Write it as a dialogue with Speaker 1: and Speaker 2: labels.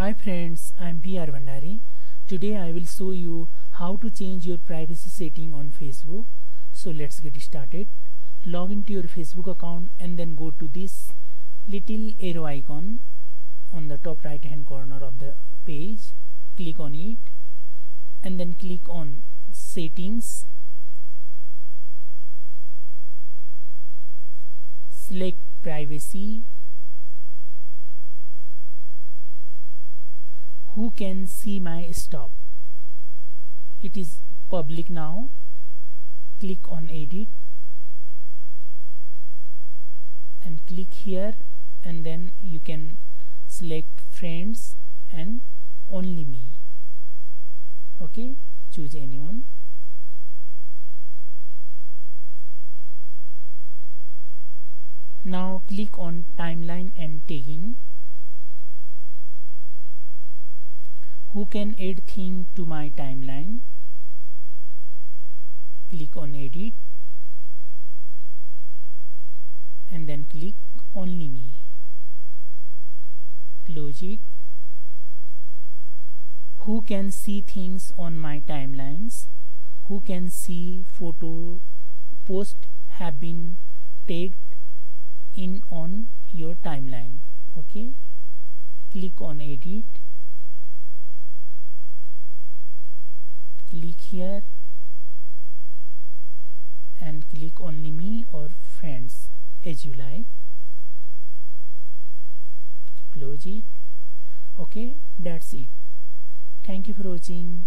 Speaker 1: Hi friends, I am BR Bhandari. Today I will show you how to change your privacy setting on Facebook. So let's get started. Log into your Facebook account and then go to this little arrow icon on the top right hand corner of the page. Click on it and then click on settings. Select privacy who can see my stop? It is public now. Click on edit. And click here. And then you can select friends and only me. Okay? Choose anyone. Now click on timeline and tagging who can add thing to my timeline? Click on edit. And then click only me. Close it. Who can see things on my timelines? Who can see photo post have been tagged in on your timeline? Okay. Click on edit click here and click only me or friends as you like. Close it. Okay that's it. Thank you for watching